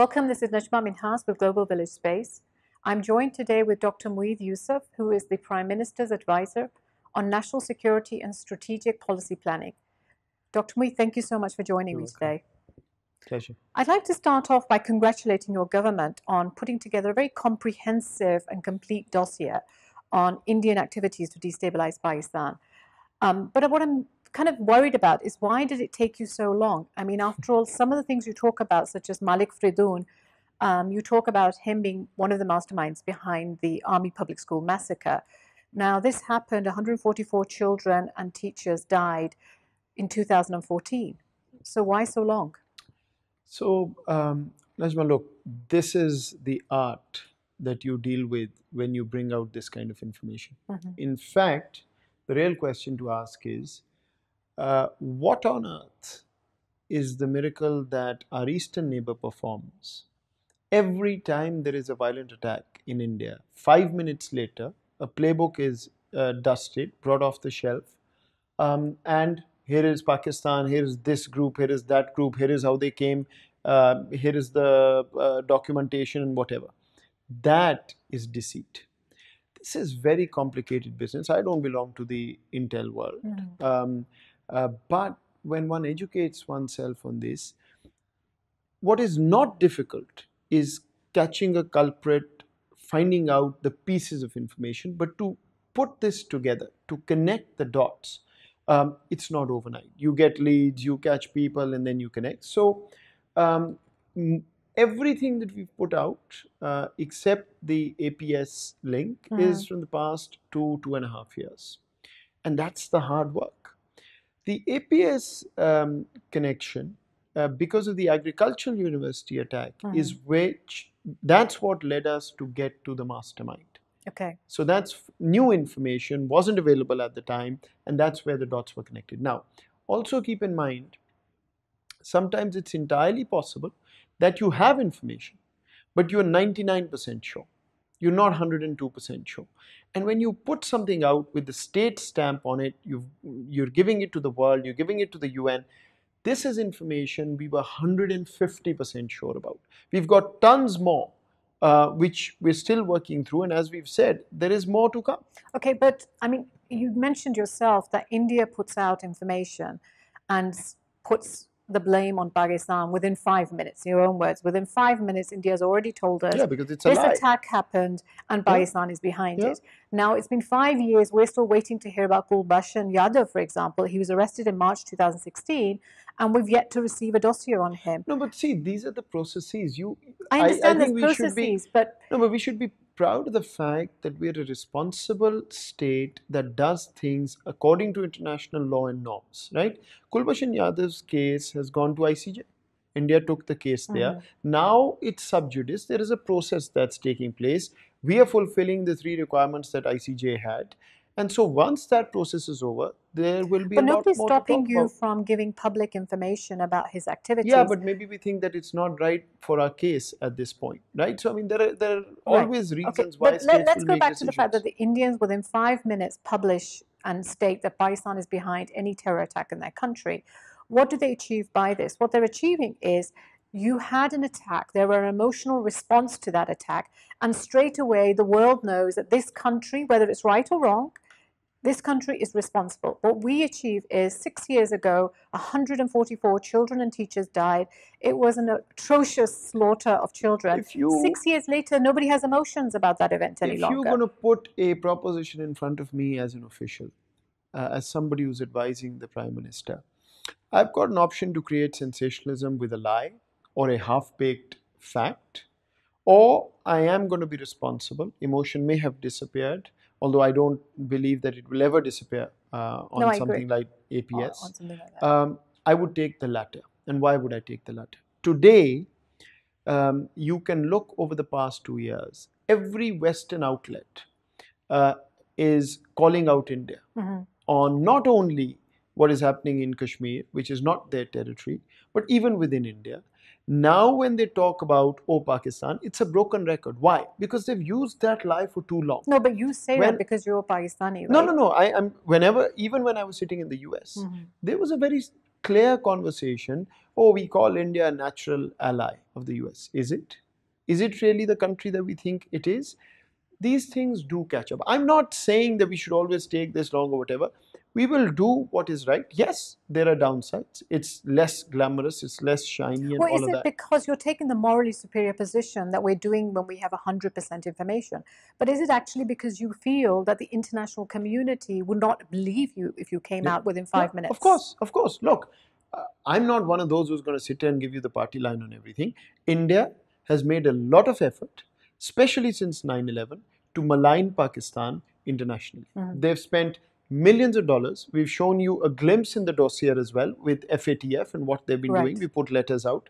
Welcome, this is Najma Minhas with Global Village Space. I'm joined today with Dr. Moeed Yusuf, who is the Prime Minister's advisor on national security and strategic policy planning. Dr. Moeed, thank you so much for joining You're me welcome. today. Pleasure. I'd like to start off by congratulating your government on putting together a very comprehensive and complete dossier on Indian activities to destabilize Pakistan. Um, but what I'm kind of worried about is why did it take you so long? I mean, after all, some of the things you talk about, such as Malik Faridoon, um, you talk about him being one of the masterminds behind the Army Public School massacre. Now, this happened, 144 children and teachers died in 2014. So, why so long? So, um, Najma, look, this is the art that you deal with when you bring out this kind of information. Mhm. In fact, the real question to ask is uh, what on earth is the miracle that our eastern neighbor performs every time there is a violent attack in India? Five minutes later, a playbook is uh, dusted, brought off the shelf, um, and here is Pakistan, here is this group, here is that group, here is how they came, uh, here is the uh, documentation and whatever. That is deceit. This is very complicated business. I don't belong to the intel world. Mhm. Um, but when one educates oneself on this, what is not difficult is catching a culprit, finding out the pieces of information, but to put this together, to connect the dots, um, it's not overnight. You get leads, you catch people, and then you connect. So, um, everything that we've put out, uh, except the APS link, is from the past two, two and a half years. And that's the hard work. The APS um, connection, uh, because of the agricultural university attack, is which that's what led us to get to the mastermind. Okay. So that's f- new information, wasn't available at the time, and that's where the dots were connected. Now, also keep in mind, sometimes it's entirely possible that you have information, but you're 99% sure. You're not 102% sure. And when you put something out with the state stamp on it, you've, you're giving it to the world, you're giving it to the UN. This is information we were 150% sure about. We've got tons more, uh, which we're still working through. And as we've said, there is more to come. Okay, but I mean, you mentioned yourself that India puts out information and puts the blame on Pakistan within five minutes. In your own words, within five minutes, India has already told us Yeah, because it's this lie. attack happened and Yeah. Pakistan is behind Yeah. it. Now, it's been five years. We're still waiting to hear about Kulbhushan Yadav, for example. He was arrested in March 2016, and we've yet to receive a dossier on him. No, but see, these are the processes. You, I understand there's we should be- processes, but No, but we should be proud of the fact that we're a responsible state that does things according to international law and norms, right? Kulbhushan Yadav's case has gone to ICJ. India took the case there. Mm-hmm. Now it's sub judice. There is a process that's taking place. We are fulfilling the three requirements that ICJ had. And so once that process is over, there will be but a lot nobody's stopping you about. from giving public information about his activities. Yeah, but maybe we think that it's not right for our case at this point, right? So I mean, there are there are Right. always Okay, reasons why but let, us go back to the fact that the Indians within five minutes publish and state that Pakistan is behind any terror attack in their country. What do they achieve by this? What they're achieving is you had an attack, there were an emotional response to that attack, and straight away the world knows that this country, whether it's right or wrong, this country is responsible. What we achieve is six years ago, 144 children and teachers died. It was an atrocious slaughter of children. If you- Six years later, nobody has emotions about that event any if longer. If you're going to put a proposition in front of me as an official, uh, as somebody who's advising the prime minister, I've got an option to create sensationalism with a lie or a half-baked fact, or I am going to be responsible. Emotion may have disappeared, although I don't believe that it will ever disappear uh, on No, something like on- APS. on something like that. um, I would take the latter. And why would I take the latter? Today, um, you can look over the past two years, every Western outlet uh, is calling out India Mhm. on not only what is happening in Kashmir, which is not their territory, but even within India. Now, when they talk about, oh, Pakistan, it's a broken record. Why? Because they've used that lie for too long. No, but you say that because you're Pakistani, right? No, no, no. I am whenever, even when I was sitting in the US, Mhm. there was a very clear conversation. oh, we call India a natural ally of the US. Is it? Is it really the country that we think it is? These things do catch up. I'm not saying that we should always take this long or whatever. We will do what is right. Yes, there are downsides. It's less glamorous, it's less shiny, and Well, all is it because you're taking the morally superior position that we're doing when we have 100% information? But is it actually because you feel that the international community would not believe you if you came Yeah. out within Yeah, five minutes? Of course, of course. Look, uh, I'm not one of those who's going to sit here and give you the party line on everything. India has made a lot of effort, especially since 9 11, to malign Pakistan internationally. Mhm. They've spent millions of dollars. We've shown you a glimpse in the dossier as well with FATF and what they've been doing. We put letters out.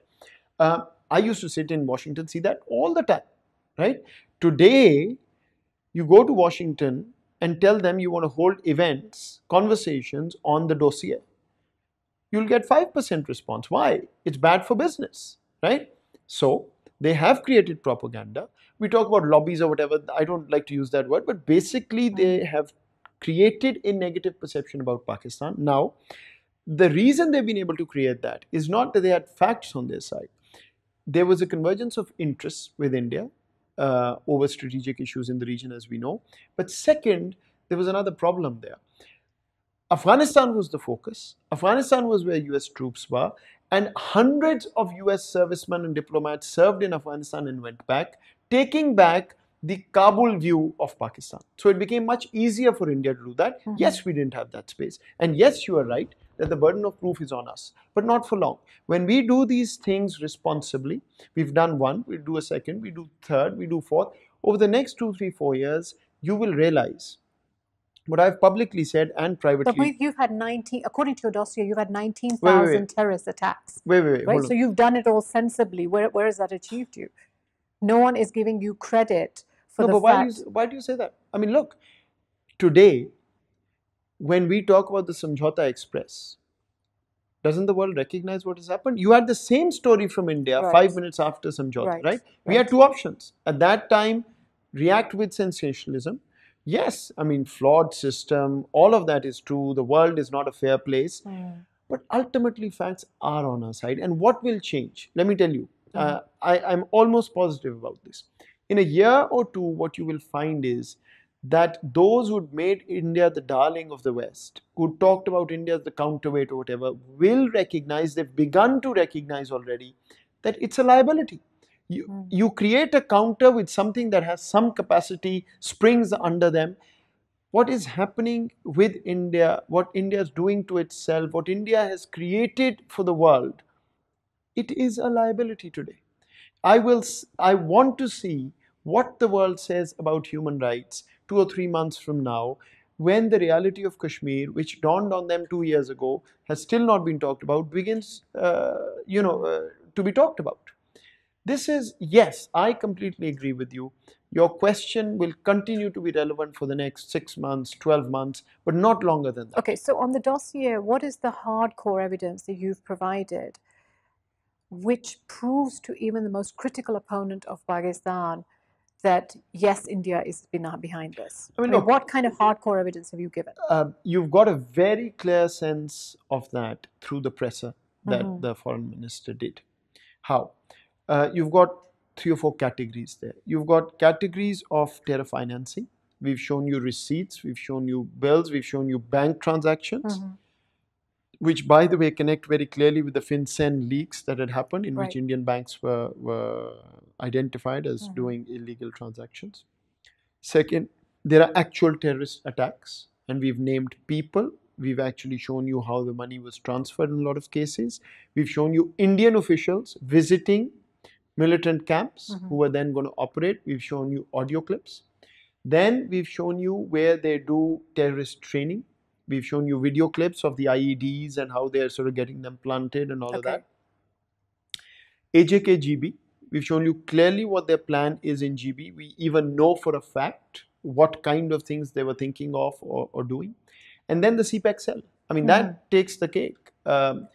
Uh, I used to sit in Washington, see that all the time, right? Today, you go to Washington and tell them you want to hold events, conversations on the dossier. You'll get 5% response. Why? It's bad for business, right? So they have created propaganda. We talk about lobbies or whatever. I don't like to use that word, but basically they have created a negative perception about Pakistan. Now, the reason they've been able to create that is not that they had facts on their side. There was a convergence of interests with India uh, over strategic issues in the region, as we know. But second, there was another problem there. Afghanistan was the focus. Afghanistan was where US troops were, and hundreds of US servicemen and diplomats served in Afghanistan and went back, taking back the Kabul view of Pakistan. So it became much easier for India to do that. Mhm. Yes, we didn't have that space. And yes, you are right that the burden of proof is on us, but not for long. When we do these things responsibly, we've done one, we do a second, we do third, we do fourth. Over the next two, three, four years, you will realize what I've publicly said and privately. But you've had 19, according to your dossier, you've had 19,000 terrorist attacks, wait, wait, wait. right? So on. you've done it all sensibly. Where, where has that achieved you? No one is giving you credit for no, the but why do, you, why do you say that? I mean, look, today, when we talk about the Samjhauta Express, doesn't the world recognize what has happened? You had the same story from India Right. five minutes after Samjhauta, Right, right? We had two options. At that time, react with sensationalism. Yes, I mean, flawed system, all of that is true. The world is not a fair place. Mm. But ultimately, facts are on our side. And what will change? Let me tell you, uh, Mhm. I, I'm almost positive about this. In a year or two, what you will find is that those who'd made India the darling of the West, who talked about India as the counterweight or whatever, will recognize, they've begun to recognize already, that it's a liability. You, Mm. you create a counter with something that has some capacity, springs under them, what is happening with India, what India is doing to itself, what India has created for the world, it is a liability today. I will. I want to see what the world says about human rights two or three months from now, when the reality of Kashmir, which dawned on them two years ago, has still not been talked about, begins, uh, you know, uh, to be talked about. This is yes, I completely agree with you. Your question will continue to be relevant for the next six months, 12 months, but not longer than that. Okay, so on the dossier, what is the hardcore evidence that you've provided which proves to even the most critical opponent of Pakistan that yes, India is behind this? I mean, I mean, look- what kind of hardcore evidence have you given? Uh, you've got a very clear sense of that through the presser that Mhm. the foreign minister did. How? Uh, you've got three or four categories there. You've got categories of terror financing. We've shown you receipts, we've shown you bills, we've shown you bank transactions. Mhm. which by the way connect very clearly with the FinCEN leaks that had happened in Right. which Indian banks were, were identified as Mhm. doing illegal transactions. Second, there are actual terrorist attacks, and we've named people. We've actually shown you how the money was transferred in a lot of cases. We've shown you Indian officials visiting militant camps Mhm. who were then going to operate. We've shown you audio clips. Then we've shown you where they do terrorist training. We've shown you video clips of the IEDs and how they're sort of getting them planted and all of that. AJK-GB, we've shown you clearly what their plan is in GB. We even know for a fact what kind of things they were thinking of or, or doing. And then the CPEC cell. I mean, that takes the cake. Um,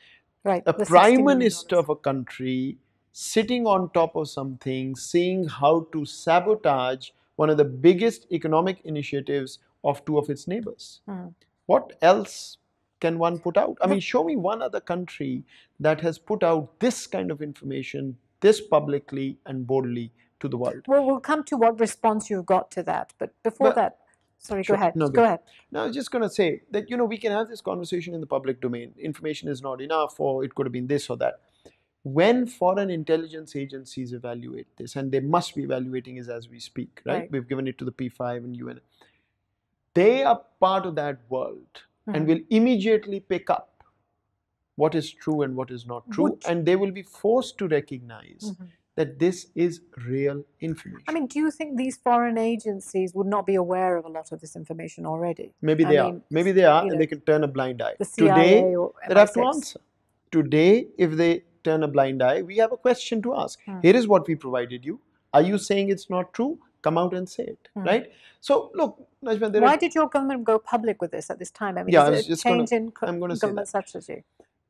Right. a prime minister of a country sitting on top of something, seeing how to sabotage one of the biggest economic initiatives of two of its neighbors. Mm. What else can one put out? I mean, show me one other country that has put out this kind of information this publicly and boldly to the world. Well, we'll come to what response you've got to that. But before But- that, sorry, Sure. go ahead. No, go go. ahead. No, I was just going to say that, you know, we can have this conversation in the public domain. Information is not enough, or it could have been this or that. When foreign intelligence agencies evaluate this, and they must be evaluating it as we speak, right? Right. We've given it to the P5 and UN. They are part of that world and Mhm. will immediately pick up what is true and what is not true, Would- and they will be forced to recognize Mhm. that this is real information. I mean, do you think these foreign agencies would not be aware of a lot of this information already? maybe I they are, maybe they are, and know, they can turn a blind eye. The Today, CIA or they have to answer. Today, if they turn a blind eye, we have a question to ask. Hmm. Here is what we provided you. Are you saying it's not true? Come out and say it, Hmm. right? So, look, Najma, Why did your government go public with this at this time? I mean, Yeah, is it a just gonna- change in I'm gonna government strategy?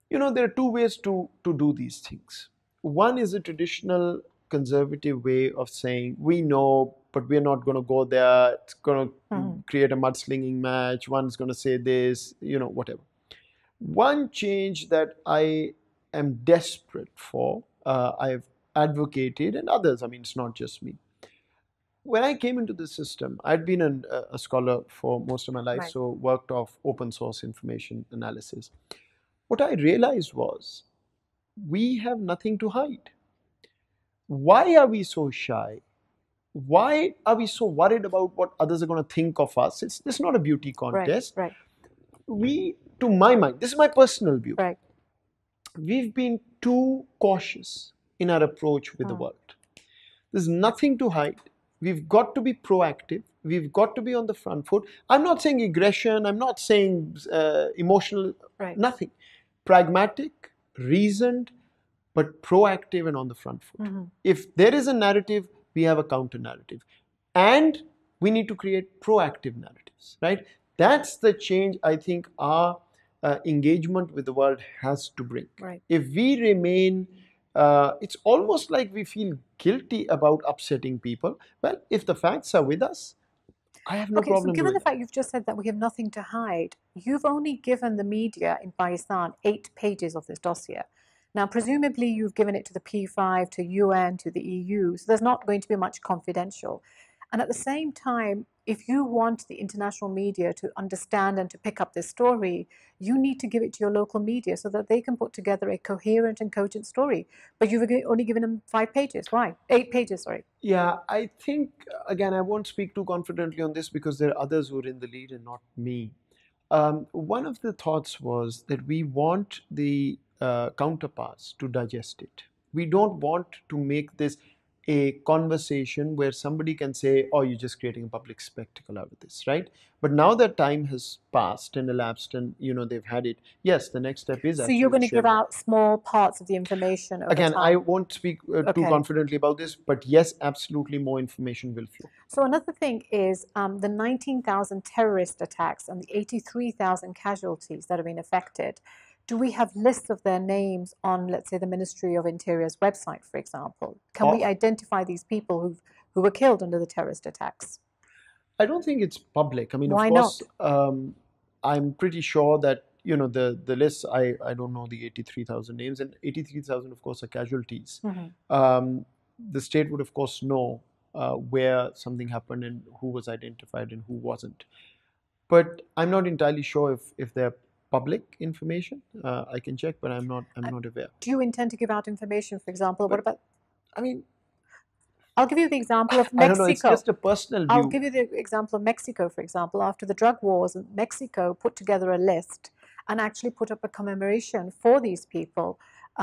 You know, there are two ways to, to do these things. One is a traditional conservative way of saying, we know, but we're not going to go there. It's going to Mhm. create a mudslinging match. One's going to say this, you know, whatever. One change that I am desperate for, uh, I've advocated, and others, I mean, it's not just me. When I came into the system, I'd been an, a a scholar for most of my life, Right. so worked off open source information analysis. What I realized was we have nothing to hide. Why are we so shy? Why are we so worried about what others are going to think of us? It's, it's not a beauty contest Right, right, we, to my mind, this is my personal view, right. we've been too cautious in our approach with the Hmm. world. There's nothing to hide. We've got to be proactive. We've got to be on the front foot. I'm not saying aggression, I'm not saying uh, emotional, Right. nothing. Pragmatic, reasoned, but proactive and on the front foot Mhm. if there is a narrative, we have a counter narrative. And we need to create proactive narratives, right? That's the change I think our uh, engagement with the world has to bring. Right. If we remain, uh, it's almost like we feel guilty about upsetting people. Well, if the facts are with us, I have no okay, so given the fact you've just said that we have nothing to hide, you've only given the media in Pakistan eight pages of this dossier. Now, presumably, you've given it to the P5, to UN, to the EU, so there's not going to be much confidential. And at the same time, if you want the international media to understand and to pick up this story, you need to give it to your local media so that they can put together a coherent and cogent story. But you've only given them five pages. Why? Eight pages, sorry. Yeah, I think, again, I won't speak too confidently on this because there are others who are in the lead and not me. Um, one of the thoughts was that we want the uh, counterparts to digest it. We don't want to make this a conversation where somebody can say, oh, you're just creating a public spectacle out of this, right? But now that time has passed and elapsed and, you know, they've had it, yes, the next step is So you're going to give out small parts of the information Again, time. I won't speak uh, too confidently about this, but yes, absolutely more information will flow. So another thing is um, the 19,000 terrorist attacks and the 83,000 casualties that have been affected. Do we have lists of their names on, let's say, the Ministry of Interior's website, for example? Can we Oh. identify these people who who were killed under the terrorist attacks? I don't think it's public. I mean, Why of course, um, I'm pretty sure that you know the the list. I I don't know the eighty three thousand names, and eighty three thousand, of course, are casualties. Um, the state would, of course, know uh, where something happened and who was identified and who wasn't. But I'm not entirely sure if if they're public information. Uh, I can check, but I'm not I'm I- not aware. Do you intend to give out information, for example? What about, I mean, I'll give you the example of Mexico. I don't know. It's just a personal view. I'll give you the example of Mexico, for example. After the drug wars, Mexico put together a list and actually put up a commemoration for these people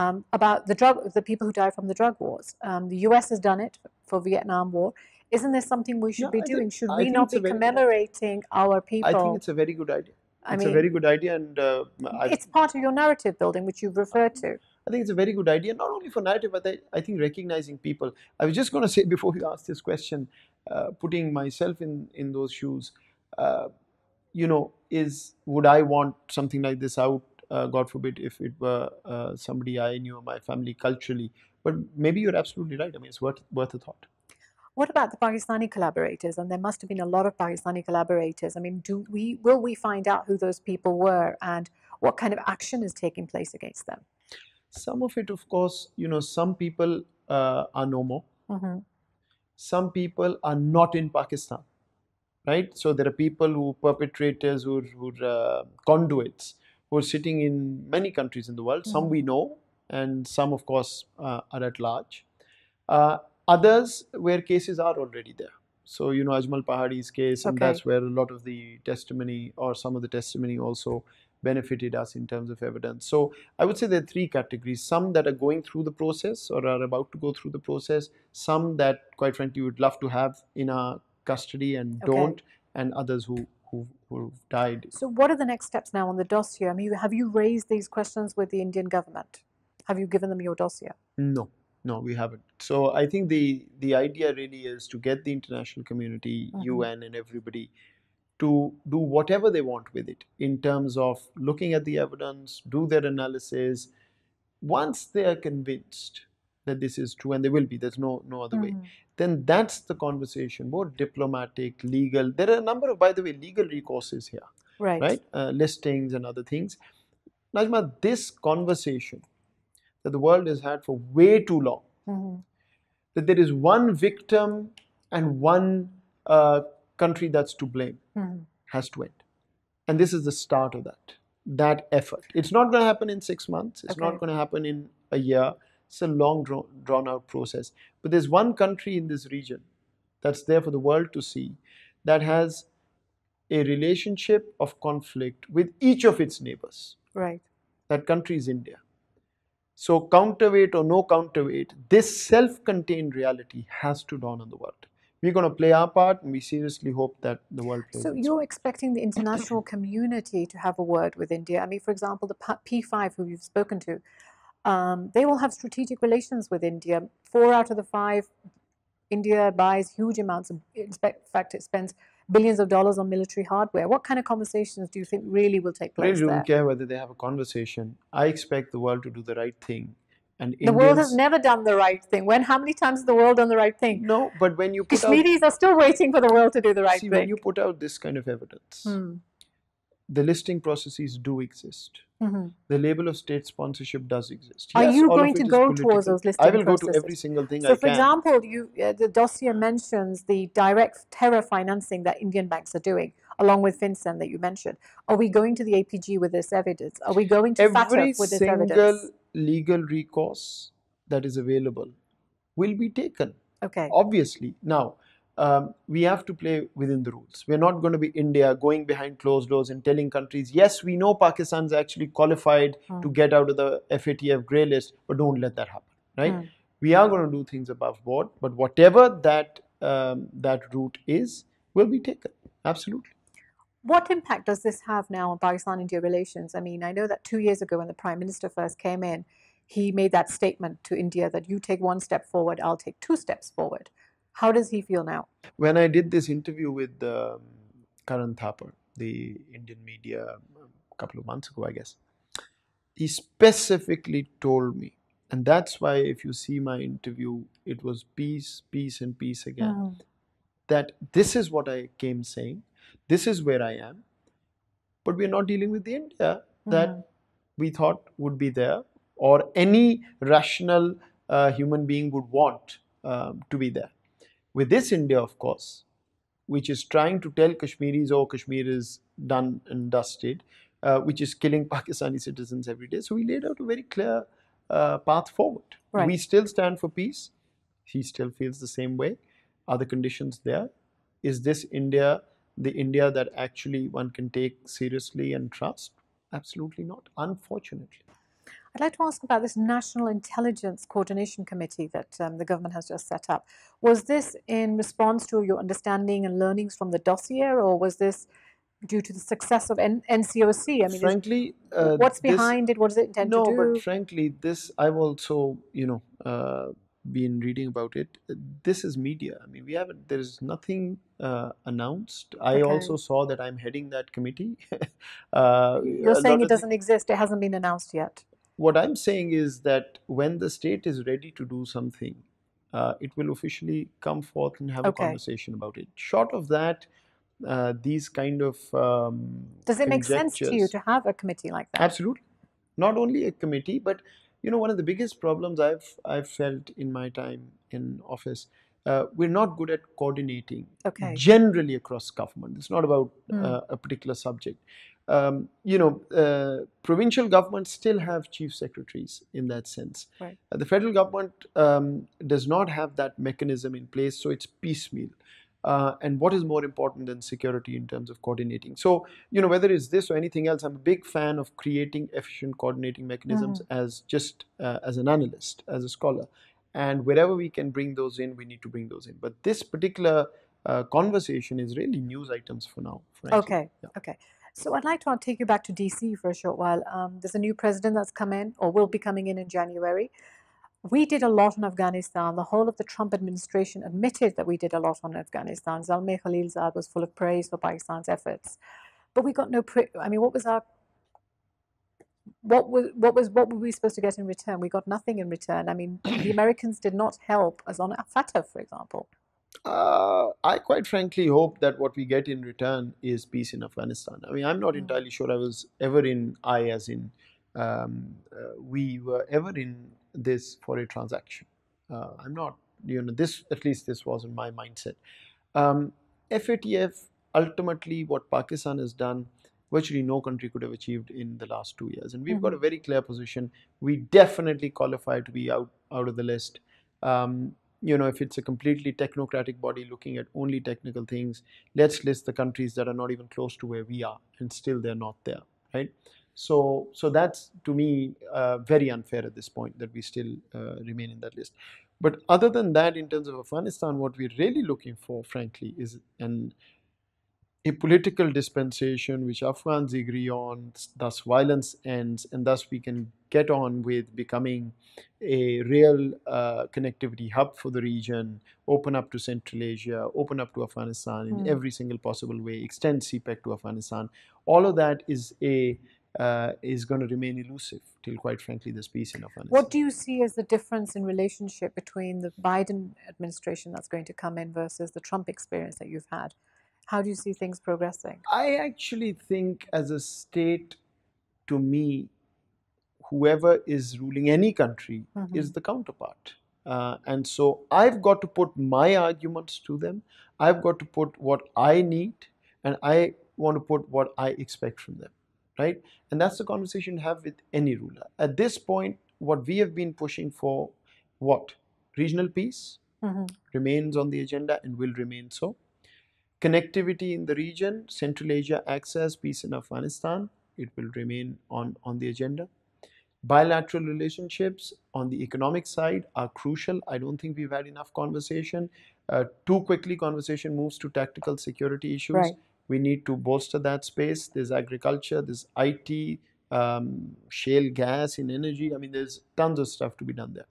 um, about the drug, the people who died from the drug wars. Um, the U.S. has done it for Vietnam War. Isn't this something we should Yeah, be I doing? think- should I we not be commemorating our people? I think it's a very good idea. I it's mean, a very good idea, and uh, it's part of your narrative building, which you've referred to. I think it's a very good idea, not only for narrative, but I, I think recognizing people. I was just going to say before you asked this question, uh, putting myself in in those shoes, uh, you know, is would I want something like this out? Uh, God forbid, if it were uh, somebody I knew or my family culturally. But maybe you're absolutely right. I mean, it's worth worth a thought. What about the Pakistani collaborators? And there must have been a lot of Pakistani collaborators. I mean, do we will we find out who those people were, and What kind of action is taking place against them? Some of it, of course, you know, some people uh, are no more. hmm Some people are not in Pakistan, right? So there are people who perpetrators, who, who uh, conduits, who are sitting in many countries in the world. Some Mhm. we know, and some, of course, uh, are at large. Others where cases are already there. So you know Ajmal Pahadi's case, and that's where a lot of the testimony or some of the testimony also benefited us in terms of evidence. So I would say there are three categories: some that are going through the process or are about to go through the process, some that, quite frankly, would love to have in our custody and Okay. don't, and others who who who've died. So, what are the next steps now on the dossier? I mean, have you raised these questions with the Indian government? Have you given them your dossier? No, no, we haven't. So I think the the idea really is to get the international community, Mhm. UN, and everybody to do whatever they want with it in terms of looking at the evidence, do their analysis. Once they are convinced that this is true, and they will be, there's no no other way, Mhm. then that's the conversation, more diplomatic, legal. There are a number of, by the way, legal recourses here Right. right? Uh, listings and other things. Najma, this conversation that the world has had for way too long, Mhm. that there is one victim and one uh, country that's to blame, Mhm. has to end. And this is the start of that, that effort. It's not going to happen in six months, it's Okay. not going to happen in a year. It's a long, drawn, drawn out process. But there's one country in this region that's there for the world to see that has a relationship of conflict with each of its neighbors. Right. That country is India. So, counterweight or no counterweight, this self contained reality has to dawn on the world. We're going to play our part, and we seriously hope that the world plays So its you're expecting the international community to have a word with India. I mean, for example, the P5 who you've spoken to, um, they will have strategic relations with India. Four out of the five, India buys huge amounts of. In fact, it spends billions of dollars on military hardware. What kind of conversations do you think really will take place? I really don't there? care whether they have a conversation. I expect the world to do the right thing. And The world has never done the right thing. When? How many times has the world done the right thing? No, but when you put out, Kashmiris are still waiting for the world to do the right see, when you put out this kind of evidence, Hmm. The listing processes do exist. Mhm. The label of state sponsorship does exist. Are Yes, you going to go towards those I listing will go to every single thing So, I for can. example, you, uh, the dossier mentions the direct terror financing that Indian banks are doing, along with FinCEN that you mentioned. Are we going to the APG with this evidence? Are we going to every FATF with this evidence? Every single legal recourse that is available will be taken. Okay. Obviously, now um, we have to play within the rules. We're not going to be India going behind closed doors and telling countries, yes, we know Pakistan's actually qualified to Hmm. get out of the FATF grey list, but don't let that happen, right? Hmm. We are going to do things above board, but whatever that um, that route is, will be taken. Absolutely. What impact does this have now on Pakistan India relations? I mean, I know that two years ago, when the Prime Minister first came in, he made that statement to India that you take one step forward, I'll take two steps forward. How does he feel now? when I did this interview with um, Karan Thapar, the Indian media, um, a couple of months ago, I guess, he specifically told me, and that's why if you see my interview, it was peace, peace, and peace again. Mhm. That this is what I came saying, this is where I am, but we're not dealing with the India that Mhm. we thought would be there, or any rational uh, human being would want um, to be there. With this India, of course, which is trying to tell Kashmiris, oh, Kashmir is done and dusted, uh, which is killing Pakistani citizens every day. So we laid out a very clear uh, path forward. Right. We still stand for peace. He still feels the same way. Are the conditions there? Is this India the India that actually one can take seriously and trust? Absolutely not, unfortunately. I'd like to ask about this National Intelligence Coordination Committee that um, the government has just set up. Was this in response to your understanding and learnings from the dossier, or was this due to the success of N- NCOC? I mean, frankly, uh, what's this- behind it? What does it intend no, to do? No, but frankly, this I've also you know uh, been reading about it. This is media. I mean, we haven't. There is nothing uh, announced. I Okay. also saw that I'm heading that committee. uh, You're saying it doesn't exist, it hasn't been announced yet. What I'm saying is that when the state is ready to do something, uh, it will officially come forth and have Okay. a conversation about it. Short of that, uh, these kind of um, Does it make sense to you to have a committee like that? Absolutely. Not only a committee, but you know, one of the biggest problems I've I've felt in my time in office, uh, we're not good at coordinating Okay. generally across government. It's not about Mm. uh, a particular subject. Um, you know, uh, provincial governments still have chief secretaries in that sense. Right. Uh, the federal government um, does not have that mechanism in place, so it's piecemeal. Uh, and what is more important than security in terms of coordinating? So, you know, whether it's this or anything else, I'm a big fan of creating efficient coordinating mechanisms as just uh, as an analyst, as a scholar. And wherever we can bring those in, we need to bring those in. But this particular uh, conversation is really news items for now. Frankly. Okay. Yeah. Okay. So I'd like to take you back to DC for a short while. Um, there's a new president that's come in, or will be coming in in January. We did a lot on Afghanistan. The whole of the Trump administration admitted that we did a lot on Afghanistan. Zalmay Khalilzad was full of praise for Pakistan's efforts, but we got no. I mean, what was our what was what was what were we supposed to get in return? We got nothing in return. I mean, the Americans did not help us on Fatah, for example. Uh, I quite frankly hope that what we get in return is peace in Afghanistan. I mean, I'm not Mm. entirely sure I was ever in, I as in, um, uh, we were ever in this for a transaction. Uh, I'm not, you know, this, at least this wasn't my mindset. Um, FATF, ultimately, what Pakistan has done, virtually no country could have achieved in the last two years. And we've got a very clear position. We definitely qualify to be out, out of the list. Um, you know, if it's a completely technocratic body looking at only technical things, let's list the countries that are not even close to where we are, and still they're not there, right? So, so that's to me uh, very unfair at this point that we still uh, remain in that list. But other than that, in terms of Afghanistan, what we're really looking for, frankly, is an a political dispensation which Afghans agree on, thus violence ends, and thus we can get on with becoming a real uh, connectivity hub for the region, open up to Central Asia, open up to Afghanistan in Mm. every single possible way, extend CPEC to Afghanistan. All of that is a uh, is going to remain elusive till, quite frankly, there's peace in Afghanistan. What do you see as the difference in relationship between the Biden administration that's going to come in versus the Trump experience that you've had? How do you see things progressing? I actually think, as a state, to me, whoever is ruling any country Mhm. is the counterpart. Uh, and so I've got to put my arguments to them. I've got to put what I need, and I want to put what I expect from them, right? And that's the conversation to have with any ruler. At this point, what we have been pushing for, what? Regional peace Mhm. remains on the agenda and will remain so. Connectivity in the region, Central Asia access, peace in Afghanistan, it will remain on, on the agenda. Bilateral relationships on the economic side are crucial. I don't think we've had enough conversation. Uh, too quickly, conversation moves to tactical security issues. Right. We need to bolster that space. There's agriculture, there's IT, um, shale gas in energy. I mean, there's tons of stuff to be done there.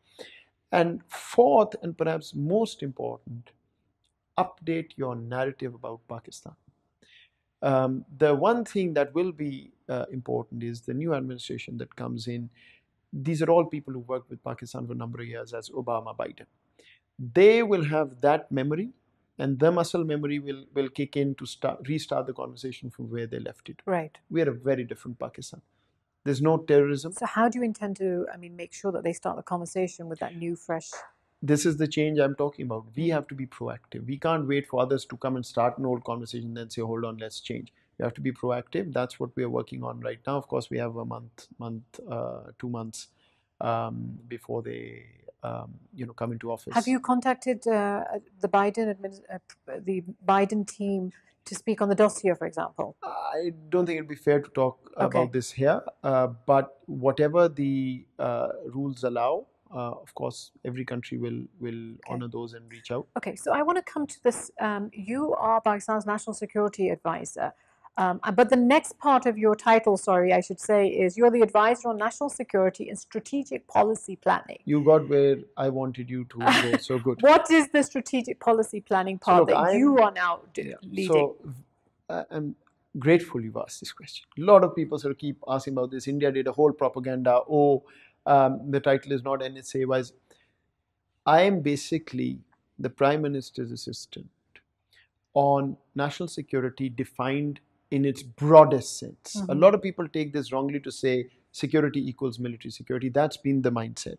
And fourth, and perhaps most important, update your narrative about Pakistan. Um, the one thing that will be uh, important is the new administration that comes in. These are all people who worked with Pakistan for a number of years, as Obama, Biden. They will have that memory, and the muscle memory will, will kick in to start restart the conversation from where they left it. Right. We are a very different Pakistan. There's no terrorism. So how do you intend to, I mean, make sure that they start the conversation with that new, fresh? This is the change I'm talking about. We have to be proactive. We can't wait for others to come and start an old conversation and then say, hold on, let's change. We have to be proactive. That's what we are working on right now. Of course, we have a month, month, uh, two months um, before they, um, you know, come into office. Have you contacted uh, the Biden admin, uh, the Biden team to speak on the dossier, for example? I don't think it'd be fair to talk Okay. about this here, uh, but whatever the uh, rules allow, uh, of course, every country will will honor those and reach out. Okay, so I want to come to this. Um, you are Pakistan's national security advisor. Um, uh, but the next part of your title, sorry, I should say, is you're the advisor on national security and strategic policy planning. You got where I wanted you to go. So good. What is the strategic policy planning So part look, that I'm- you are now Yeah. leading? So uh, I'm grateful you've asked this question. A lot of people sort of keep asking about this. India did a whole propaganda. Oh, um, the title is not NSA. Is I am basically the Prime Minister's assistant on national security defined in its broadest sense. A Mhm. lot of people take this wrongly to say security equals military security. That's been the mindset.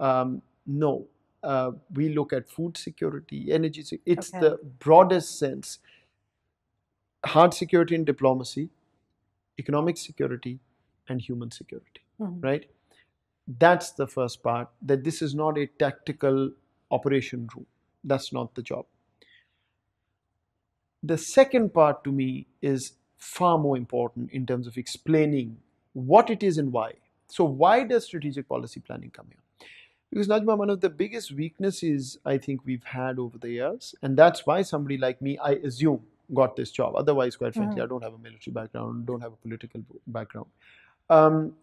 Um, no, uh, we look at food security, energy. Se- it's Okay. the broadest sense. Hard security and diplomacy, economic security, and human security. Mhm. Right. That's the first part. That this is not a tactical operation room. That's not the job. The second part to me is far more important in terms of explaining what it is and why. So, why does strategic policy planning come here? Because Najma, one of the biggest weaknesses I think we've had over the years, and that's why somebody like me, I assume, got this job. Otherwise, quite frankly, I don't have a military background, don't have a political background. Um,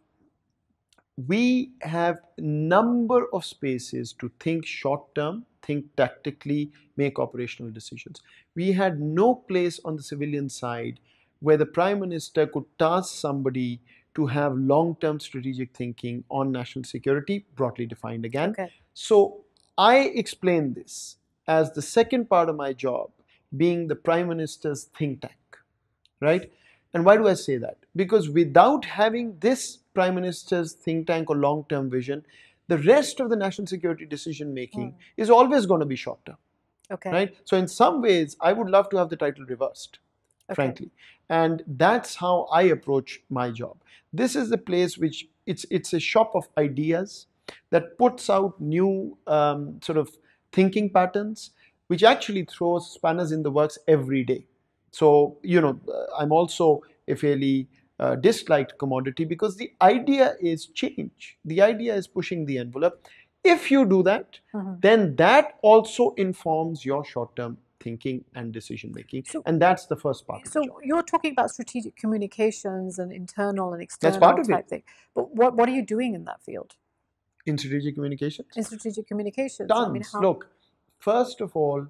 we have number of spaces to think short term, think tactically, make operational decisions. We had no place on the civilian side where the prime minister could task somebody to have long term strategic thinking on national security, broadly defined again. Okay. So I explain this as the second part of my job being the prime minister's think tank, right? And why do I say that? Because without having this prime minister's think tank or long term vision, the rest of the national security decision making Mm. is always going to be short term, Okay. right? So, in some ways, I would love to have the title reversed Okay. frankly and that's how i approach my job this is a place which it's it's a shop of ideas that puts out new um, sort of thinking patterns which actually throws spanners in the works every day so you know i'm also a fairly uh, disliked commodity because the idea is change the idea is pushing the envelope if you do that Mhm. then that also informs your short term thinking and decision making So- and that's the first part So you're talking about strategic communications and internal and external that's part of it. thing. But what what are you doing in that field? in strategic communications In strategic communications? tons I mean, how, look first of all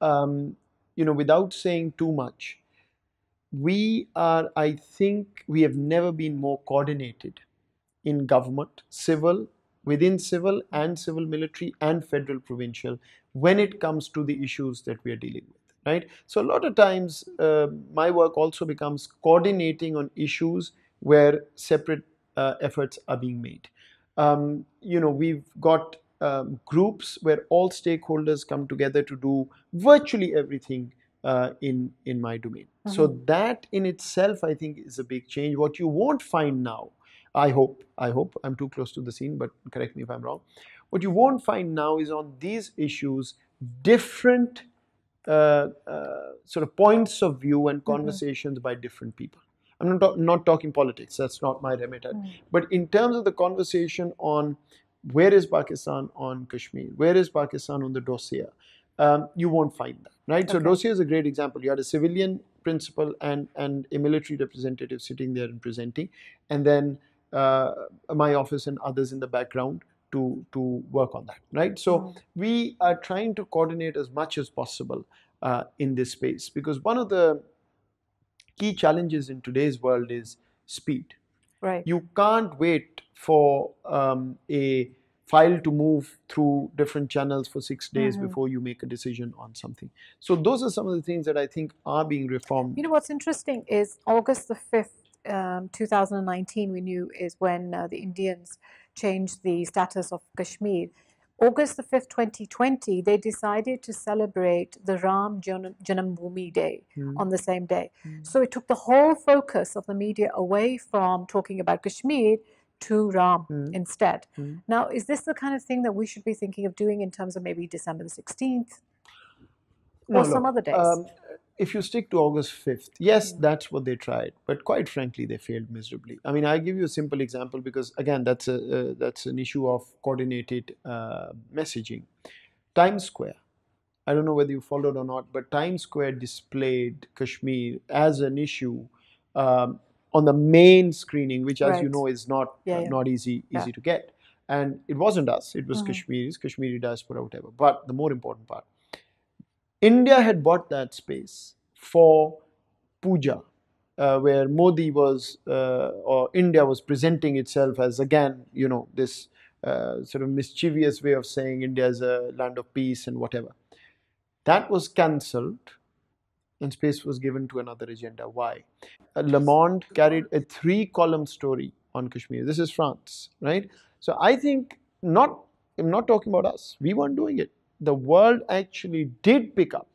um, you know without saying too much we are i think we have never been more coordinated in government civil within civil and civil military and federal provincial when it comes to the issues that we are dealing with right? So a lot of times uh, my work also becomes coordinating on issues where separate uh, efforts are being made. Um, you know we've got um, groups where all stakeholders come together to do virtually everything uh, in in my domain. So that in itself i think is a big change. What you won't find now i hope i hope i'm too close to the scene but correct me if i'm wrong. What you won't find now is on these issues different uh, uh, sort of points of view and conversations by different people. I'm not, not talking politics that's not my remit Mm. but in terms of the conversation on where is Pakistan on Kashmir, where is Pakistan on the dossier, um, you won't find that, right? So dossier is a great example. You had a civilian principal and and a military representative sitting there and presenting, and then uh, my office and others in the background to to work on that, right? So Mm. we are trying to coordinate as much as possible uh, in this space because one of the key challenges in today's world is speed Right. you can't wait for um, a file to move through different channels for six days Mhm. before you make a decision on something. So those are some of the things that I think are being reformed. You know what's interesting is August the 5th, um, 2019, we knew is when uh, the Indians changed the status of Kashmir. August the 5th, 2020, they decided to celebrate the Ram Janam Janambhoomi Day Mm. on the same day. Mm. So it took the whole focus of the media away from talking about Kashmir to Ram Mm. instead. Mm. Now, is this the kind of thing that we should be thinking of doing in terms of maybe December the 16th No, or some other days? um, if you stick to August 5th, yes, Mm. that's what they tried, but quite frankly, they failed miserably. I mean, I give you a simple example because again, that's a uh, that's an issue of coordinated uh, messaging. Times Square. I don't know whether you followed or not, but Times Square displayed Kashmir as an issue um, on the main screening, which, as you know, is not Yeah, uh, yeah. not easy easy to get. And it wasn't us; it was Mhm. Kashmiris, Kashmiri diaspora, whatever. But the more important part, India had bought that space for puja, uh, where Modi was, uh, or India was presenting itself as again, you know, this uh, sort of mischievous way of saying India is a land of peace and whatever. That was cancelled and space was given to another agenda. Why? Uh, Le Monde carried a three column story on Kashmir. This is France, right? So I think not, I'm not talking about us. We weren't doing it. The world actually did pick up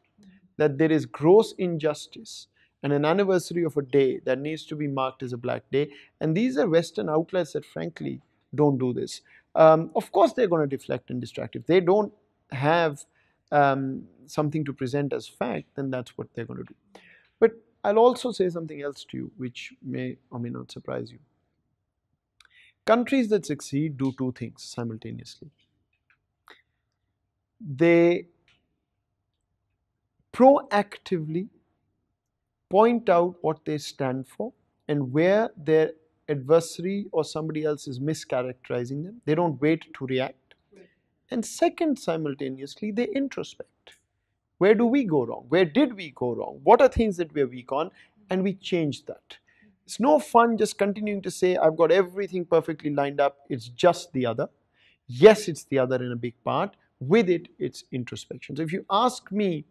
that there is gross injustice and an anniversary of a day that needs to be marked as a black day. And these are Western outlets that frankly don't do this. Um, of course, they're going to deflect and distract. If they don't have um, something to present as fact, then that's what they're going to do. But I'll also say something else to you, which may or may not surprise you. Countries that succeed do two things simultaneously. They proactively point out what they stand for and where their adversary or somebody else is mischaracterizing them. They don't wait to react. And second, simultaneously, they introspect. Where do we go wrong? Where did we go wrong? What are things that we're weak on? And we change that. It's no fun just continuing to say, I've got everything perfectly lined up. It's just the other. Yes, it's the other in a big part. With it, it's introspection. So if you ask me,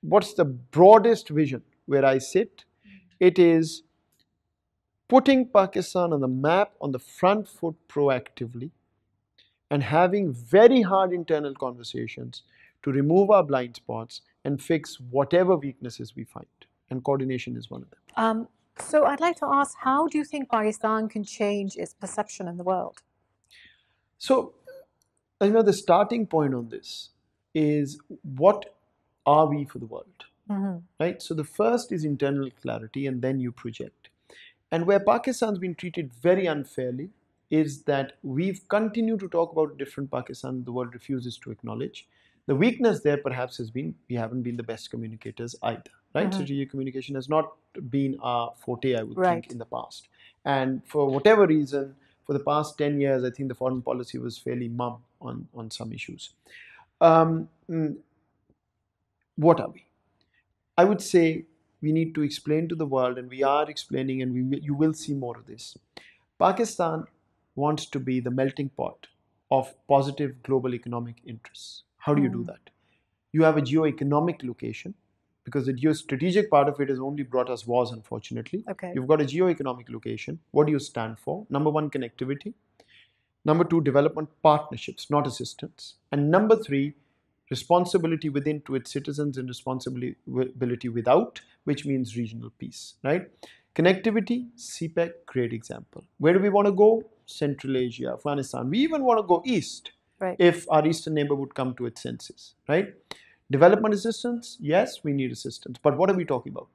what's the broadest vision where I sit? It is putting Pakistan on the map on the front foot proactively and having very hard internal conversations to remove our blind spots and fix whatever weaknesses we find. And coordination is one of them. Um, so I'd like to ask, how do you think Pakistan can change its perception in the world? So, you know, the starting point on this is what are we for the world, Mhm. right? So the first is internal clarity, and then you project. And where Pakistan's been treated very unfairly is that we've continued to talk about different Pakistan the world refuses to acknowledge. The weakness there perhaps has been we haven't been the best communicators either, right? Mhm. Strategic communication has not been our forte, I would Right. think, in the past. And for whatever reason, for the past 10 years, I think the foreign policy was fairly mum on, on some issues. Um, mm, what are we? I would say we need to explain to the world, and we are explaining, and we you will see more of this. Pakistan wants to be the melting pot of positive global economic interests. How do you do Mm. that? You have a geo-economic location because the geostrategic part of it has only brought us wars, unfortunately. Okay. You've got a geo-economic location. What do you stand for? Number one, connectivity. Number two, development partnerships, not assistance. And number three, responsibility within to its citizens and responsibility without, which means regional peace, right? Connectivity, CPEC, great example. Where do we want to go? Central Asia, Afghanistan. We even want to go east Right. if our eastern neighbor would come to its senses, right? Development assistance, yes, we need assistance. But what are we talking about?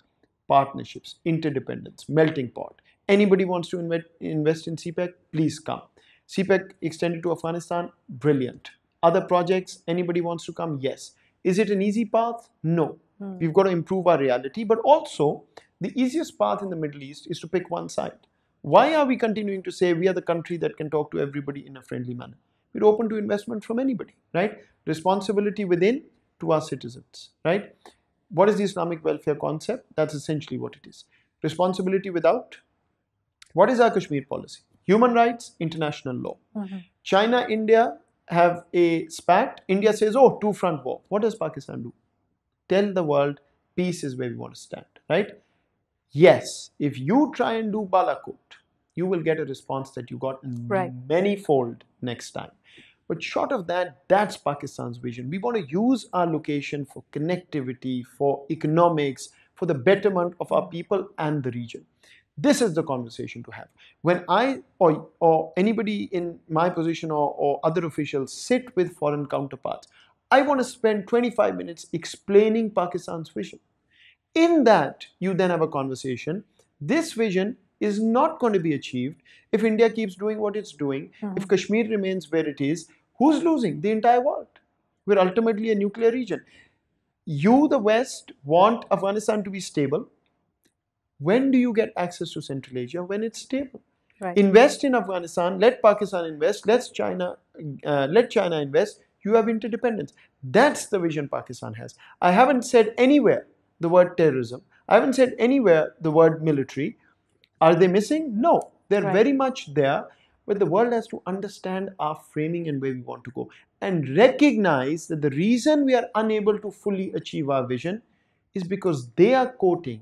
Partnerships, interdependence, melting pot. Anybody wants to invest, invest in CPEC, please come. CPEC extended to Afghanistan, brilliant. Other projects, anybody wants to come, yes. Is it an easy path? No. Hmm. We've got to improve our reality, but also the easiest path in the Middle East is to pick one side. Why are we continuing to say we are the country that can talk to everybody in a friendly manner? We're open to investment from anybody, right? Responsibility within to our citizens, right? What is the Islamic welfare concept? That's essentially what it is. Responsibility without. What is our Kashmir policy? Human rights, international law. Mhm. China, India have a spat. India says, oh, two front war. What does Pakistan do? Tell the world peace is where we want to stand, right? Yes, if you try and do Balakot, you will get a response that you got Right. many fold next time. But short of that, that's Pakistan's vision. We want to use our location for connectivity, for economics, for the betterment of our people and the region. This is the conversation to have. When I or, or anybody in my position or, or other officials sit with foreign counterparts, I want to spend 25 minutes explaining Pakistan's vision. In that, you then have a conversation. This vision is not going to be achieved if India keeps doing what it's doing. If Kashmir remains where it is, who's losing? The entire world. We're ultimately a nuclear region. You, the West, want Afghanistan to be stable. When do you get access to Central Asia? When it's stable. Right. Invest in Afghanistan. Let Pakistan invest. Let China. Uh, let China invest. You have interdependence. That's the vision Pakistan has. I haven't said anywhere the word terrorism. I haven't said anywhere the word military. Are they missing? No, they're Right. very much there. But the world has to understand our framing and where we want to go and recognize that the reason we are unable to fully achieve our vision is because they are courting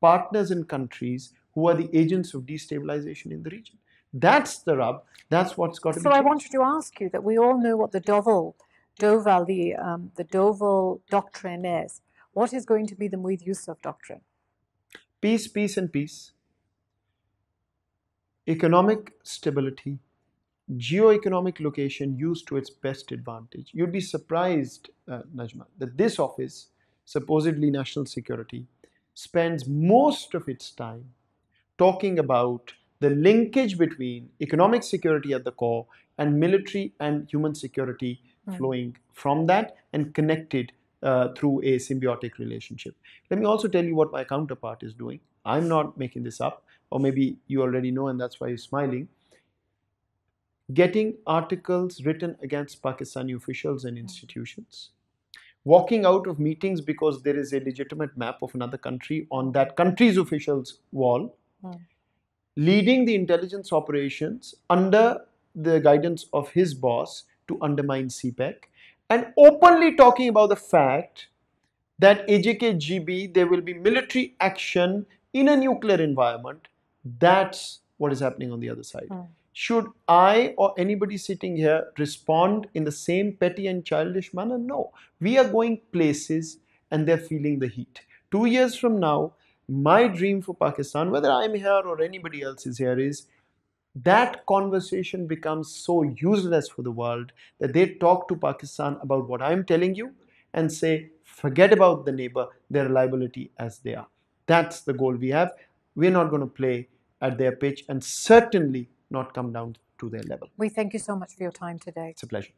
partners and countries who are the agents of destabilization in the region. That's the rub. That's what's got to so be. I wanted to ask you that we all know what the Doval, Doval, the um, the Doval doctrine is. What is going to be the Moeed Yusuf doctrine? peace, peace, and peace. Economic stability, geo-economic location used to its best advantage. You'd be surprised, uh, Najma, that this office, supposedly national security, spends most of its time talking about the linkage between economic security at the core and military and human security Mm. flowing from that and connected uh, through a symbiotic relationship. Let me also tell you what my counterpart is doing. I'm not making this up, or maybe you already know, and that's why you're smiling. Getting articles written against Pakistani officials and institutions, walking out of meetings because there is a legitimate map of another country on that country's officials' wall, Mm. leading the intelligence operations under the guidance of his boss to undermine CPEC, and openly talking about the fact that AJKGB, there will be military action in a nuclear environment. That's what is happening on the other side. Mm. Should I or anybody sitting here respond in the same petty and childish manner? No. We are going places and they're feeling the heat. Two years from now, my dream for Pakistan, whether I'm here or anybody else is here, is that conversation becomes so useless for the world that they talk to Pakistan about what I'm telling you and say, forget about the neighbor, their liability as they are. That's the goal we have. We're not going to play at their pitch and certainly not come down to their level. We thank you so much for your time today. It's a pleasure.